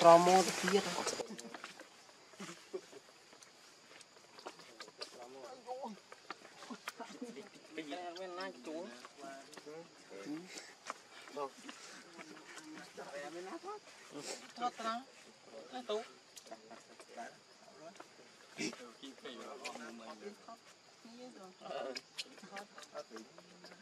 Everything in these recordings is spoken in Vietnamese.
promo ទៀត Thank you.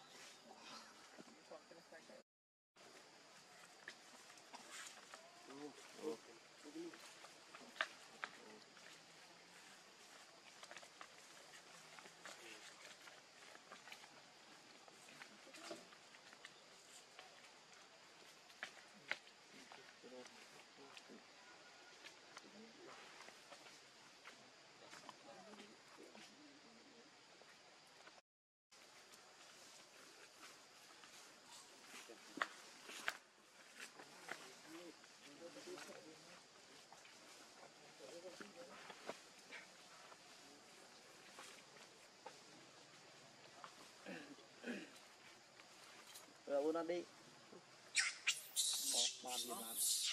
nó đi. Một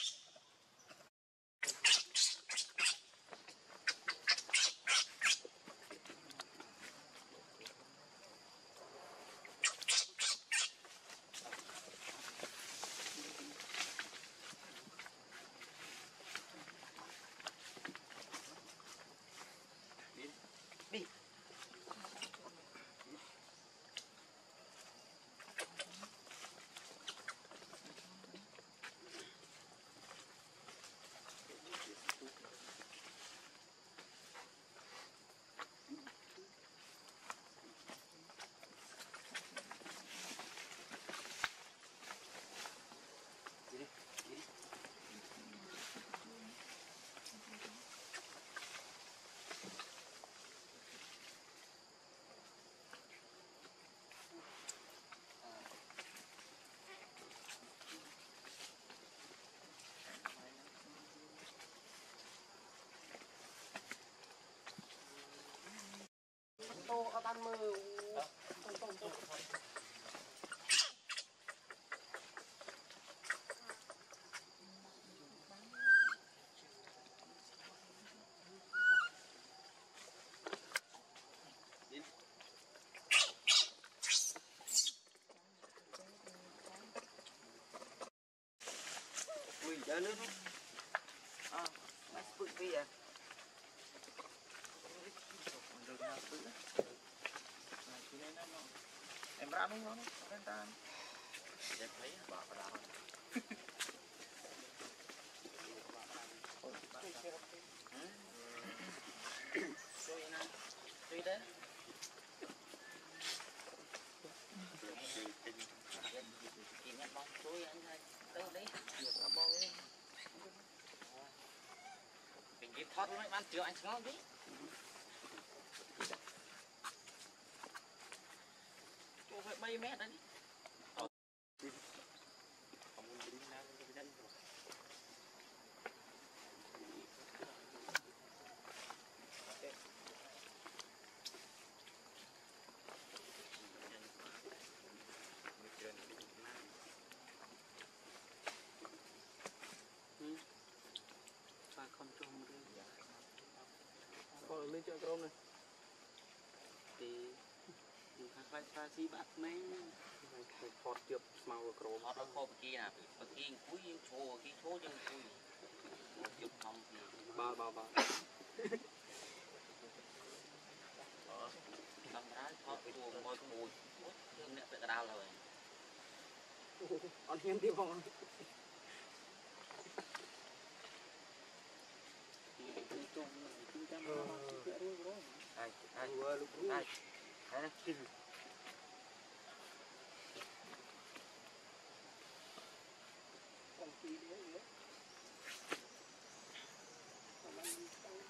bàn tô ở ban tô tô tô Ui, giờ nữa anh không? Lên ta. Dẹp lấy bỏ vào đó. Tuy đấy. Chị nhận bóng tôi thoát luôn, anh chưa anh xuống đi. Bay mét đấy. Và con trông đi bỏ lỡ những video hấp dẫn បាច់ប្រើស៊ីបាក់ក្មេងហ្នឹងថតជាប់ស្មៅក្រមអត់ដល់ខោបគីណាបគីអង្គុយយើងឈរគីឈរយើងអង្គុយជាប់ខំគីបាទបាទបាទតាមរាល់ថតវីដេអូមើលក្មួយមួយយើងអ្នកទៅកដាលហើយអត់ហ៊ានទេបងអាចអាចវើលោកគ្រូអាចហើយនេះ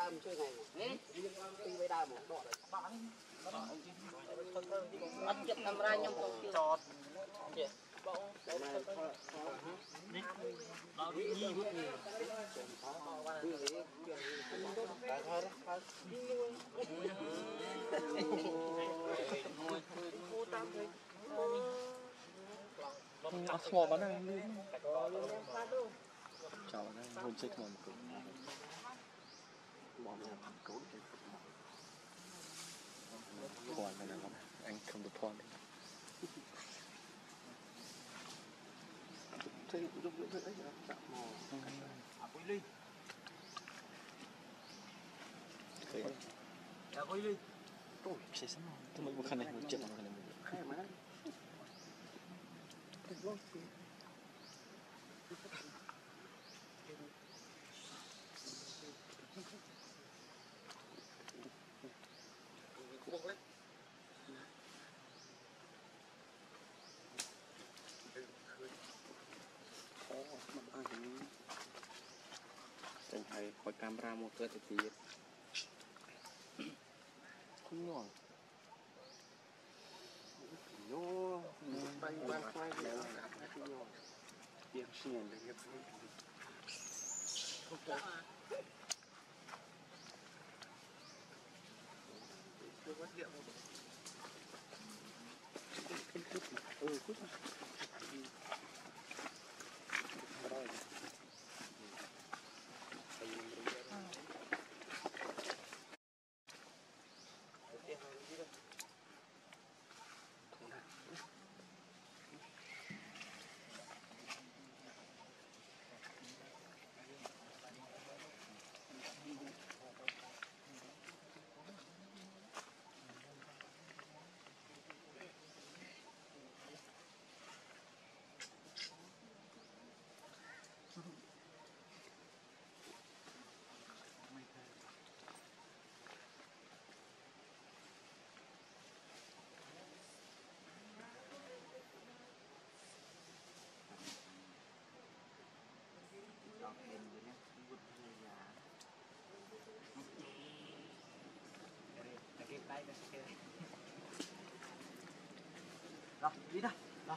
ដើមជួយថ្ងៃនេះពីវាដើមមកដកដល់បាក់នេះអត់ចិត្តតម្រាខ្ញុំទៅចតនេះបងនេះដល់នេះនេះតែថតថតមួយជួយគូតាមទៅអត់ស្មោះបានណាលឿនចោលណាហូចចិត្តខ្មៅមកគូ anh không được thon đấy Thế giúp đỡ thế đấy Chạm mò Thế Ôi, xe sẵn rồi Tôi mới một khăn này, một chuyện mà khăn này một Khai mà Khó เปิดตีคุณหน่อยโย่ไปไปไปแล้วนะคุณหน่อยเย็บเสียงเลยเย็บคุกคนเดี๋ยววัดเดียว rồi đi đâu rồi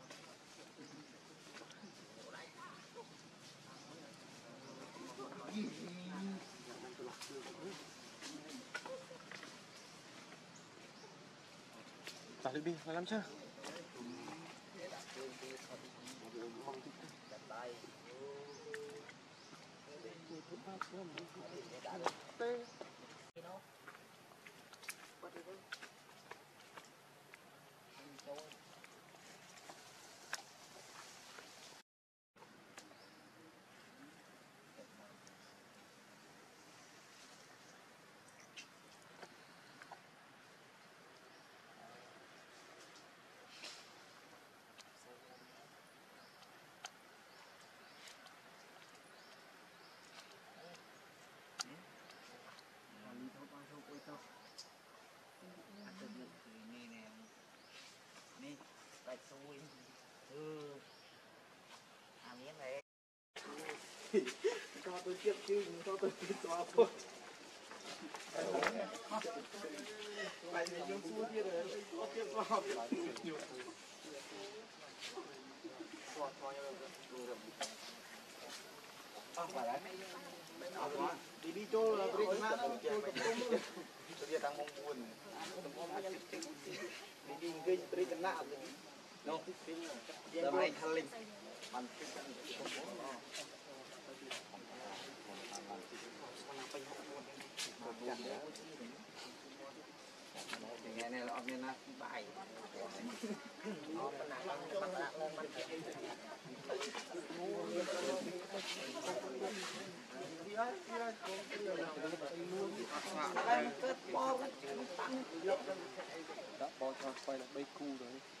Balik bi, malam chưa? you. Baik suwi. Ừ. À miếng này. Cho tôi tiếp chứ, cho tôi tiếp cho thôi. Lại thì dùng xua kia rồi, có tiếp cho học. Đi đi cho là ông nên tu, cho bỏ Dia tang mongkun. Đi đi rồi.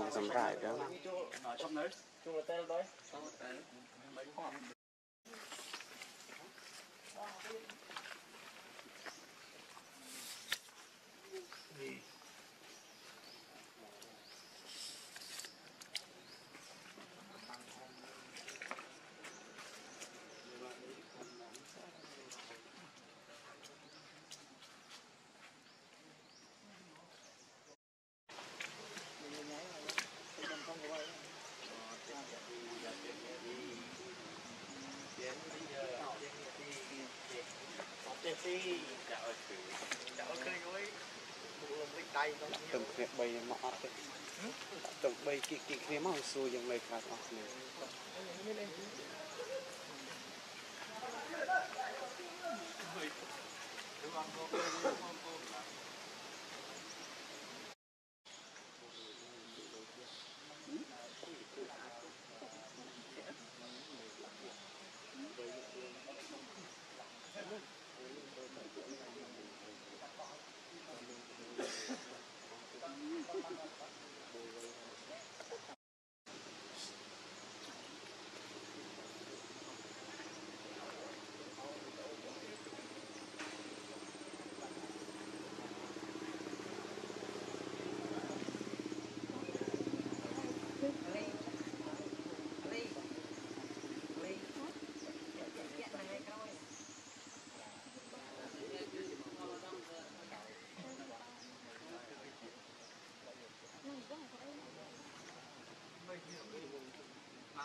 មកសម្រាប់ដល់ជប់នៅជួលហូតែលដល់ហូតែលមិនខំ ទឹមគ្នា3មកអត់ទេទឹម3គីគីគ្នាមកសួរយ៉ាងម៉េចខ្លះអស់គ្នាអ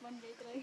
mình day three.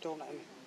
I don't Dolmen.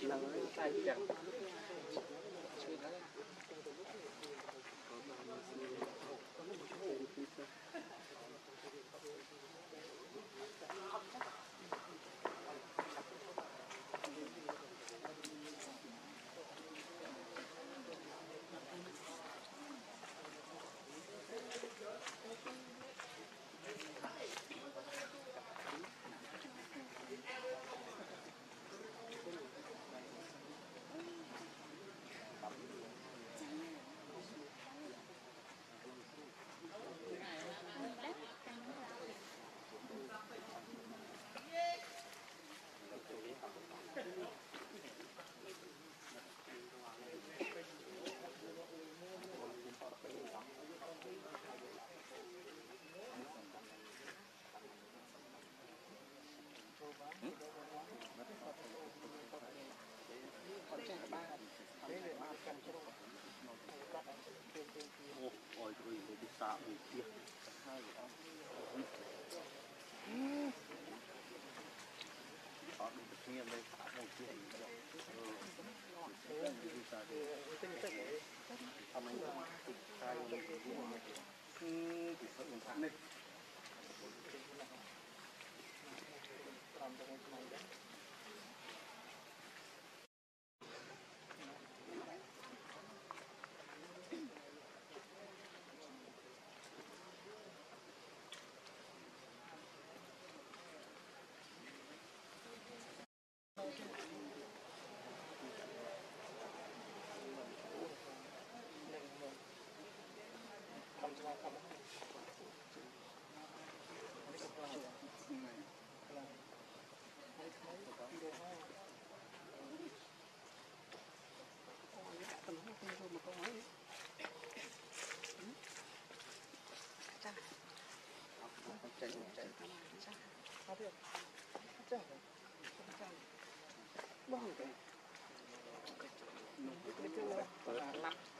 Salam. អូយព្រួយទៅសាបមួយទៀតហើយអត់ដូចគ្នាដែរសាបមួយទៀតអឺទៅសាទៅទៅទៅអមៃទៅទៅទៅទៅទៅ Hãy subscribe cho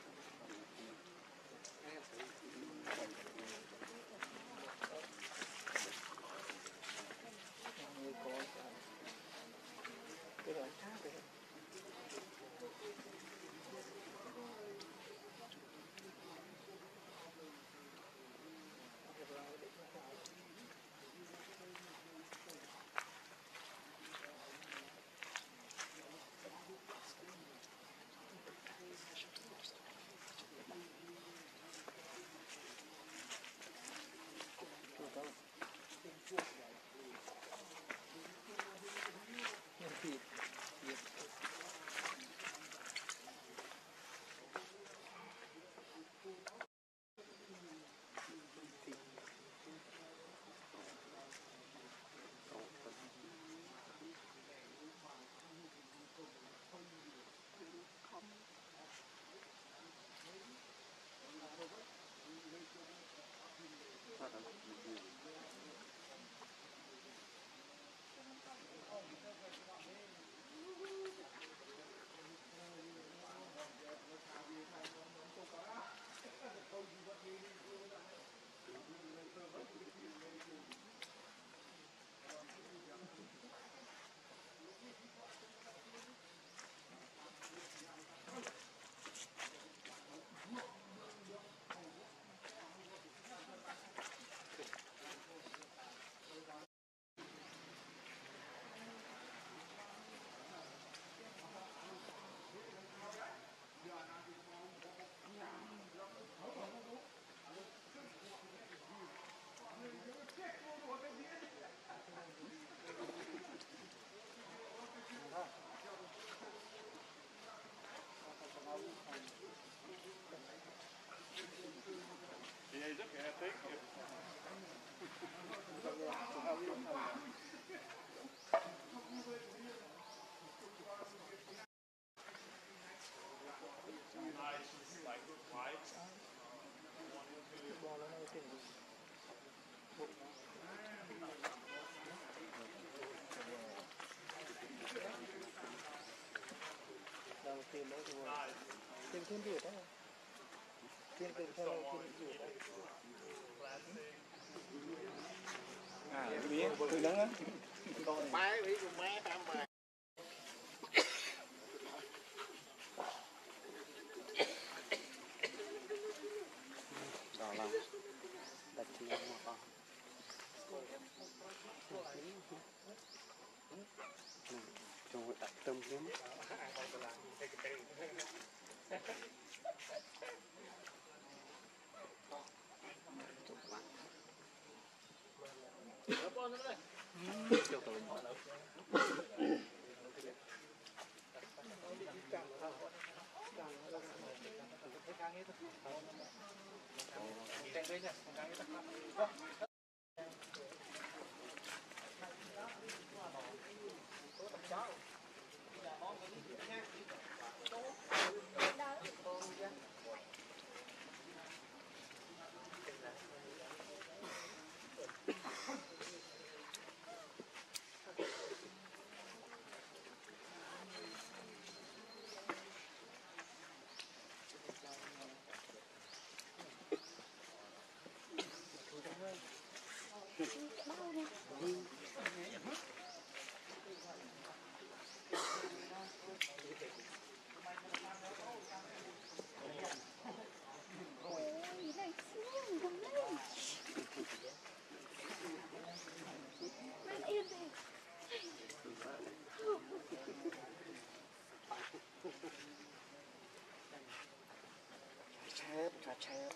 tìm đâu rồi tìm thêm biểu đấy tìm tìm theo tiền biểu đấy à cái biết tôi đứng á bay máy với con máy tam mà đó là đặt chi mà con chúng đặt tâm lắm Ôi, này siêu không đấy. Yên đi. chép chép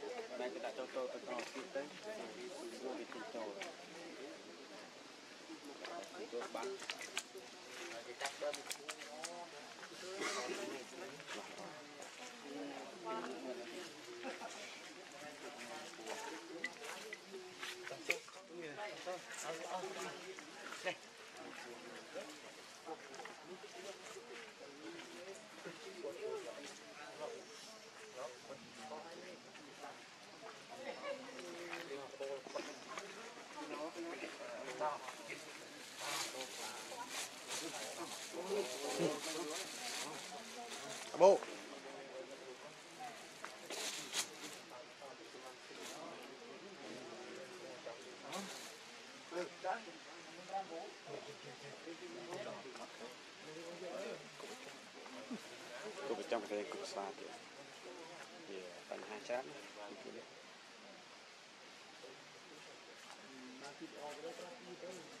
តែគេដាក់ចូលចូលទៅក្នុងទៀតទៅគឺវាទីចូលចូលបាន ស្វាទៀតវាបញ្ហាច្រើនណាស់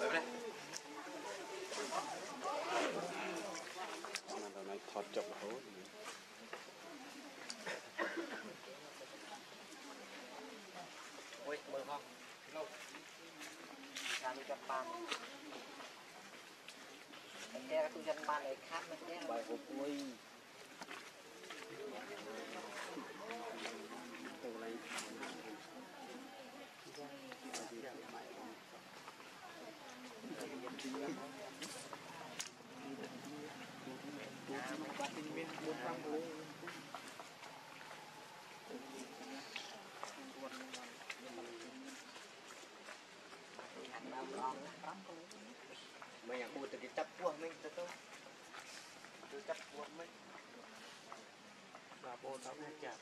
Dobre? មិនដល់ណៃថតចុករហូតអូយមើលហោះលោកតាមចាប់បានតែគេគឺចាប់បានឯខាត់មិនទេបើហូបមួយ Mình yang buat kita cap buah mình tu tu. Tu cap buah mình. bà bố tao nghe chặt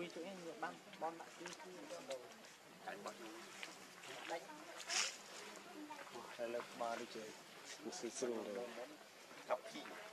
គួយទៅឯងបានបងដាក់ទីទីដល់តែបោះយូរដាច់ហើយលើក្បាលនេះជើងគឺស្រួលទៅ10 2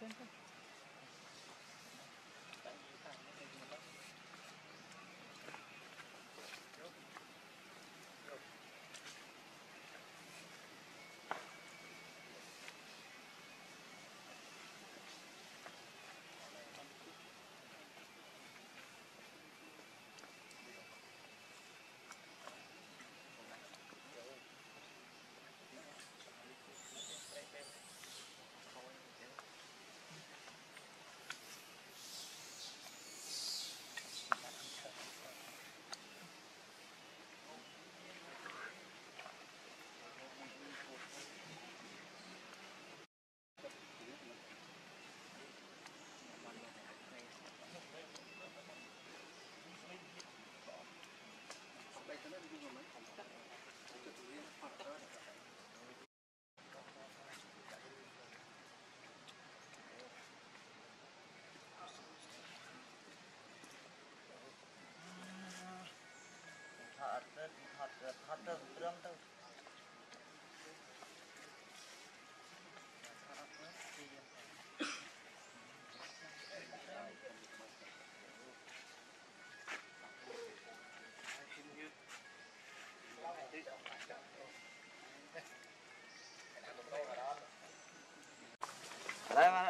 center?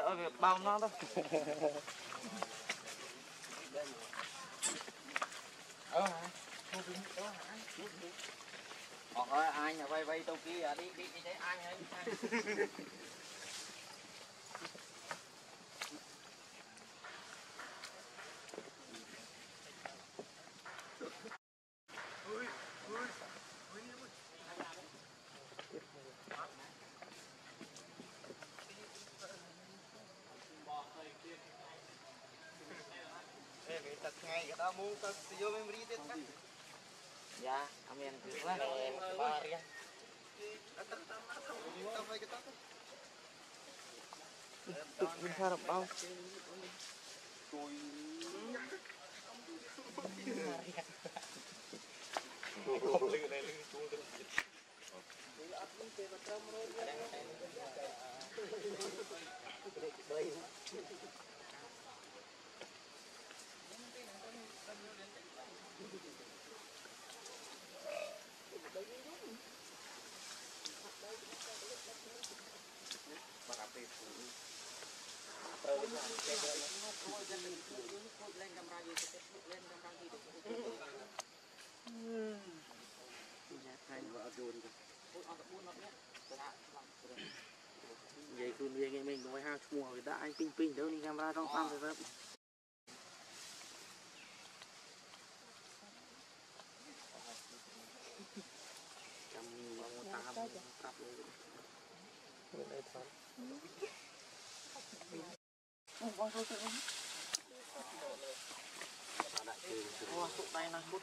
ở việc bao nó đó ờ hả ờ ai nhà vay vay tao kia đi đi đi thấy ai ấy ya kami yang kedua ya Untuk berharap vậy cứ về cái mình nói hai chùa người ta anh pin pin đâu đi camera trong tam rồi đó chăm mong Ủa, tụi này là hút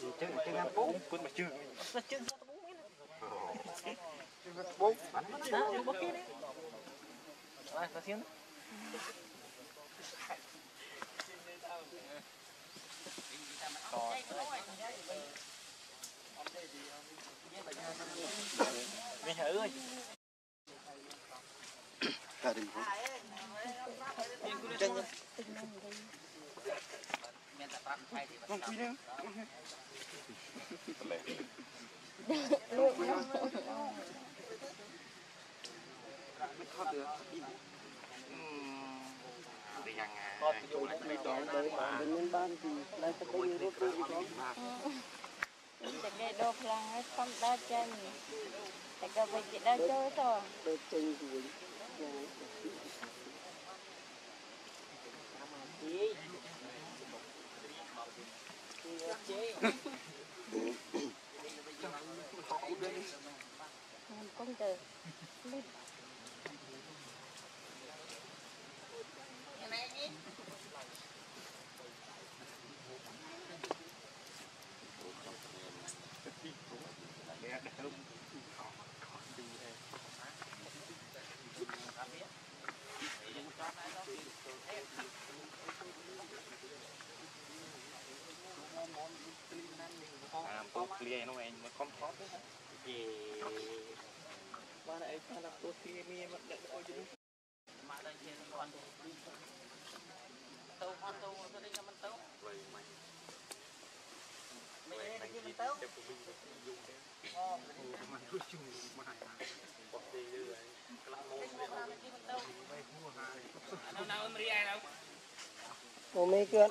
chứ chứ ngắm bốn quân mà chưa. Rồi, tao xin Mình hử ơi gia đình cũng không quý nữa biết thoát được តែ គេដោខ្លាំងហើយខំដើរចេញតែក៏វិញគេដើរចូលទៅ Đôi chân thì mình cũng từ con à có nó lại ta làm tôi kia mi mà đợi tôi chứ. Mà đây kia con tôi. Tâu con tâu tôi đi làm ăn. Vậy mày. Mày đi làm mình dùng chung mà hài hài. Bỏ đi đưa anh. Cái lá mồm này. Mày mua hài. Nào nào ôm ai đâu. Ôm mấy cơn.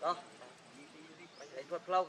Đó. Đấy, thuật lâu.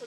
đi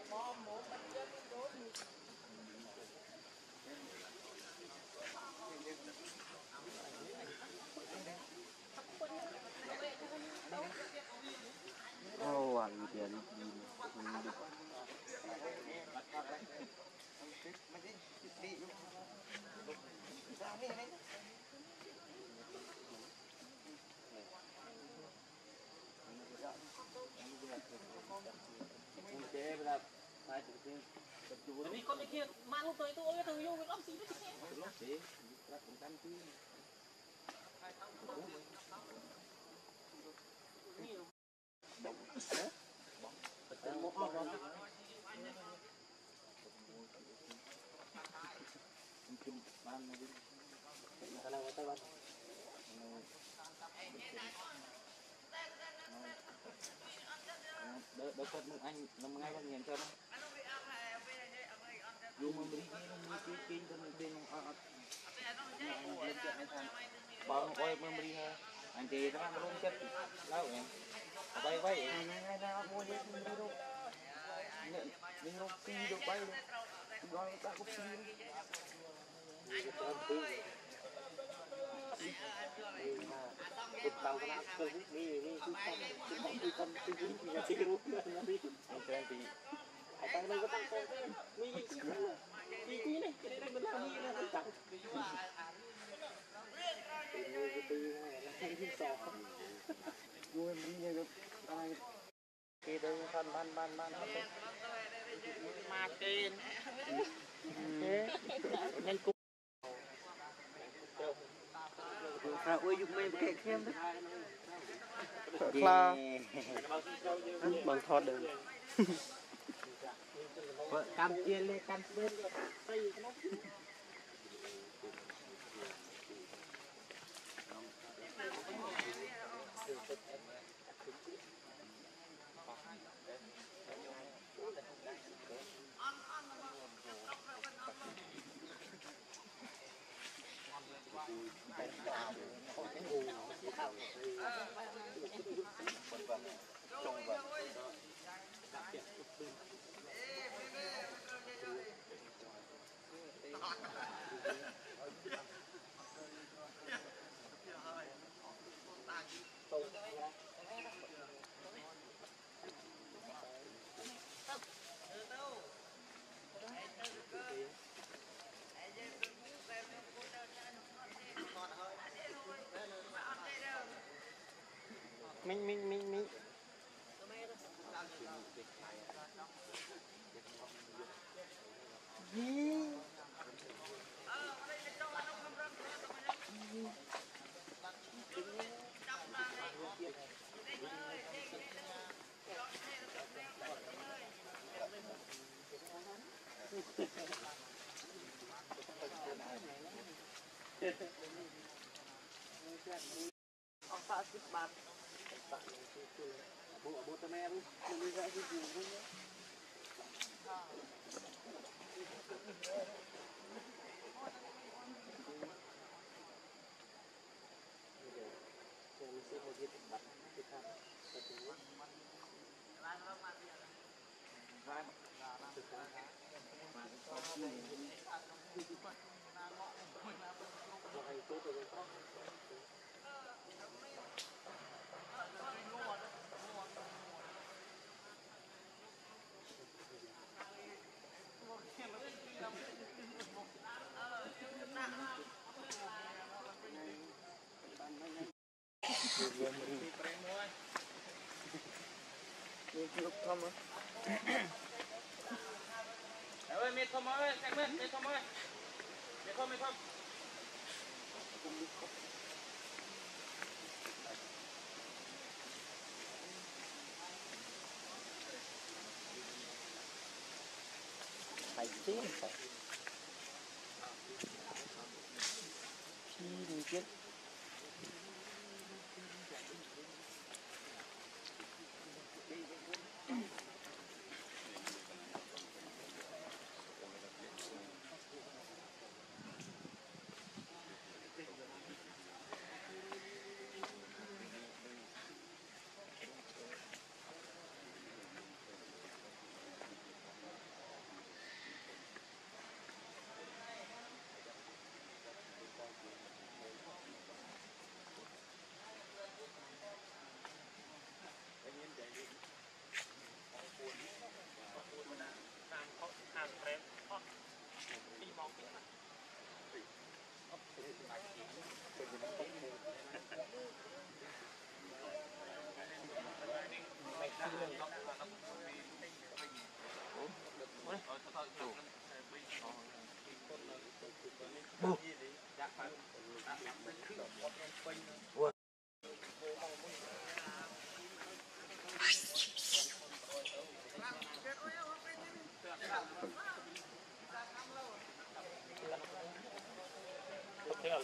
tiền Tapi kau mikir malu tu itu orang tu yang belum sih, belum sih, kita bukan đỡ đỡ anh, năm ngay con nhìn cho nó dù mà mình đi nó đi kinh cho mình bên bao nó quay mình đi ha anh thì nó luôn chết lâu em bay bay này này mua đi mua đi đâu mình nó phi được bay luôn rồi đã có phi Kita nak kerja ni ni kita kita kita kita kita kita kita nanti. anh xem thì Apa yang kita tak ni ni ni ni kita dah benar ni lah kita. Ini kita ni kita sah. Gue ni ni kita kita kan ban ban ban apa? មក គេដឹងថាបានបានបានមកគេគេនឹងគូថាអួយយុគមេប្រកែកខ្ញុំខ្លាបងថតដឹងបើកម្មជាលេកម្មស្បេនទៅក្នុង ត mình ออาฝาสิบบาทบุบบุตรแม่บุมันไม่ใช่ที่อยู่บุยังมีเสื้อโอดิบัตรที่ข้างประตูว่าร้านเรามาเรียนร้านร้านสุดท้ายมาที่นี่ ល់ឈប់អេជីគេយកមកមើលគូចូលម ក Baik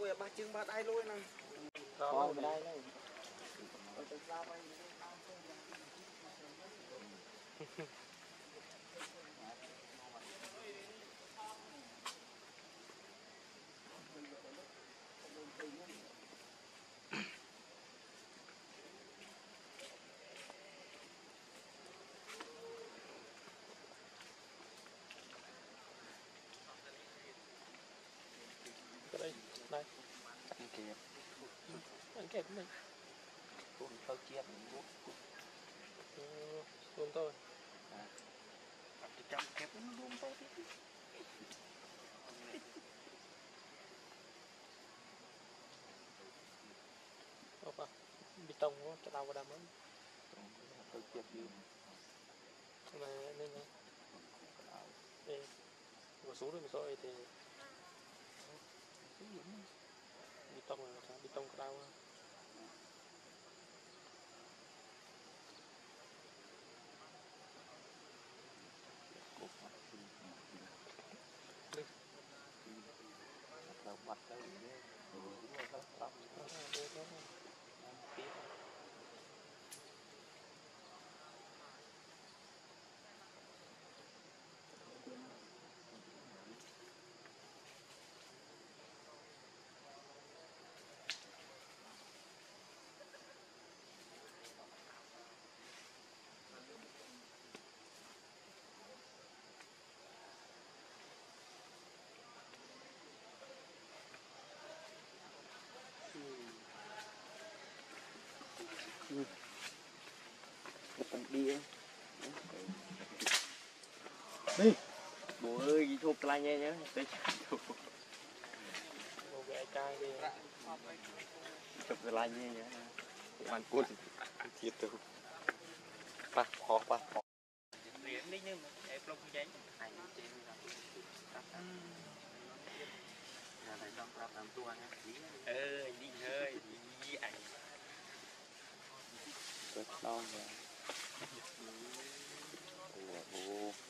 លួយអាបាស់ជើងបាត់ដៃលួយហ្នឹងតោះដៃហ្នឹងទៅស្លាប់ហើយ kia anh kẹp mình cũng thâu chiết cũng xuống tôi trong kẹp nó luôn thôi quá, cho tao tatawa đám ấy thâu chiết đi na ano na eh gusto rin so ite tông na ធូបខ្លាញ់ឯងចឹងទៅចាំធូបមកវាឯកាយវាជប់ខ្លាញ់ឯងចឹងបានគួតទៀតទៅប៉ះខុសប៉ះខុសនេះនឹងឯប្លុកចេញឯងចេញតាតែចង់ប្រាប់តាមតួណាអើយនេះហើយអញទៅឆ្លងអូ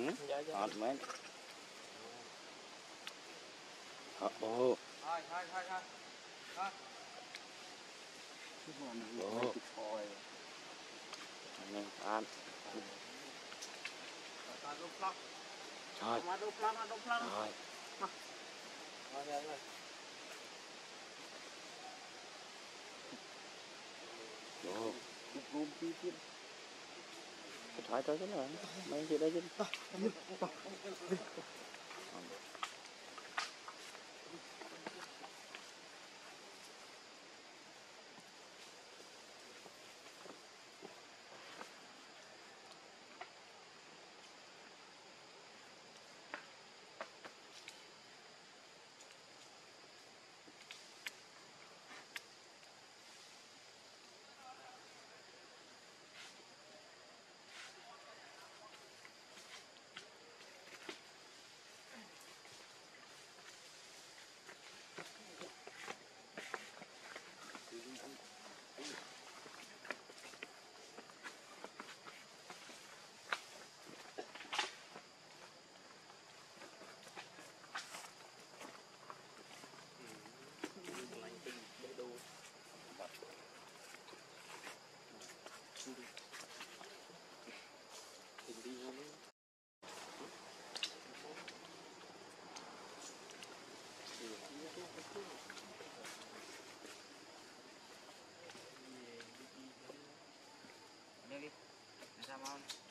ừ giá giá hot man ồ Hai hai hai hai. ồ anh ăn Ta đô plak. trời Ma đô plak, ma đô plak. trời Rồi rồi rồi. ồ rùm chi chi cái thoại thôi cái là mấy gì đây chứ amount